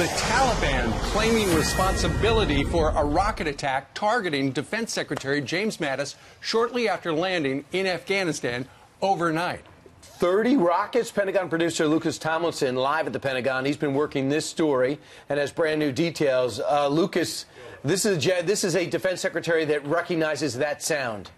The Taliban claiming responsibility for a rocket attack targeting Defense Secretary James Mattis shortly after landing in Afghanistan overnight. 30 rockets. Pentagon producer Lucas Tomlinson live at the Pentagon. He's been working this story and has brand new details. Uh, Lucas, this is, a, this is a defense secretary that recognizes that sound.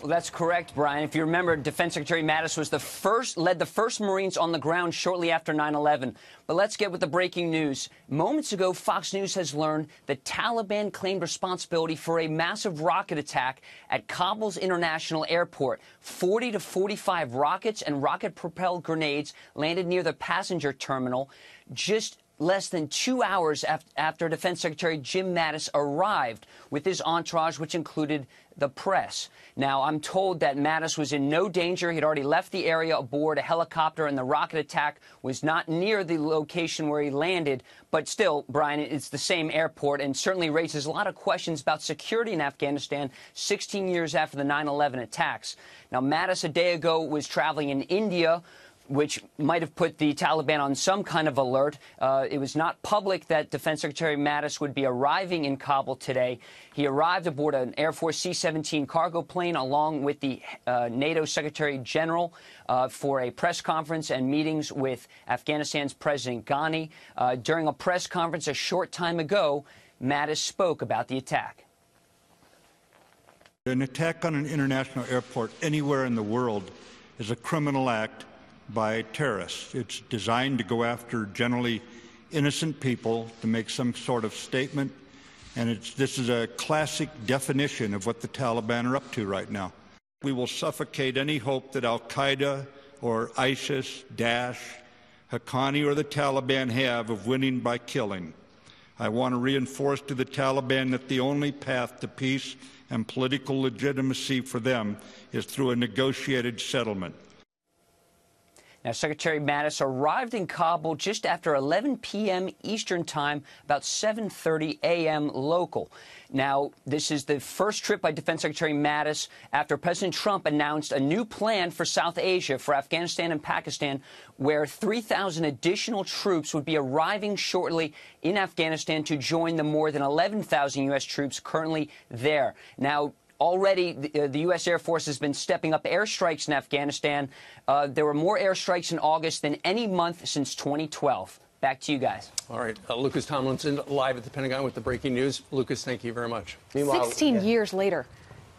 Well, that's correct, Brian. If you remember, Defense Secretary Mattis was the first, led the first Marines on the ground shortly after 9-11. But let's get with the breaking news. Moments ago, Fox News has learned the Taliban claimed responsibility for a massive rocket attack at Kabul's international airport. 40 to 45 rockets and rocket-propelled grenades landed near the passenger terminal just less than two hours after Defense Secretary Jim Mattis arrived with his entourage, which included the press. Now, I'm told that Mattis was in no danger. He'd already left the area aboard a helicopter, and the rocket attack was not near the location where he landed. But still, Brian, it's the same airport and certainly raises a lot of questions about security in Afghanistan 16 years after the 9 11 attacks. Now, Mattis a day ago was traveling in India which might have put the Taliban on some kind of alert. Uh, it was not public that Defense Secretary Mattis would be arriving in Kabul today. He arrived aboard an Air Force C-17 cargo plane along with the uh, NATO Secretary General uh, for a press conference and meetings with Afghanistan's President Ghani. Uh, during a press conference a short time ago, Mattis spoke about the attack. An attack on an international airport anywhere in the world is a criminal act by terrorists. It's designed to go after generally innocent people to make some sort of statement. And this is a classic definition of what the Taliban are up to right now. We will suffocate any hope that Al Qaeda or ISIS, Daesh, Haqqani, or the Taliban have of winning by killing. I want to reinforce to the Taliban that the only path to peace and political legitimacy for them is through a negotiated settlement. Now, Secretary Mattis arrived in Kabul just after 11 p.m. Eastern Time, about 7:30 a.m. local. Now, this is the first trip by Defense Secretary Mattis after President Trump announced a new plan for South Asia, for Afghanistan and Pakistan, where 3,000 additional troops would be arriving shortly in Afghanistan to join the more than 11,000 U.S. troops currently there. Now, Already, the, uh, the, U.S. Air Force has been stepping up airstrikes in Afghanistan. Uh, there were more airstrikes in August than any month since 2012. Back to you guys. All right. Uh, Lucas Tomlinson live at the Pentagon with the breaking news. Lucas, thank you very much. Meanwhile, 16 yeah. years later.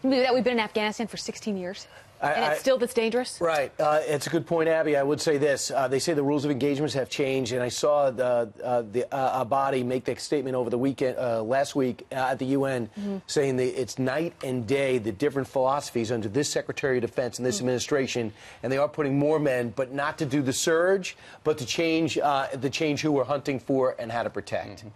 That we've been in Afghanistan for 16 years. I, and it's still this dangerous? Right. Uh, it's a good point, Abby. I would say this. Uh, they say the rules of engagements have changed, and I saw the, uh, the uh, Abadi make that statement over the weekend, uh, last week uh, at the UN, mm-hmm. saying that it's night and day, the different philosophies under this Secretary of Defense and this mm-hmm. administration, and they are putting more men, but not to do the surge, but to change, the change who we're hunting for and how to protect. Mm-hmm.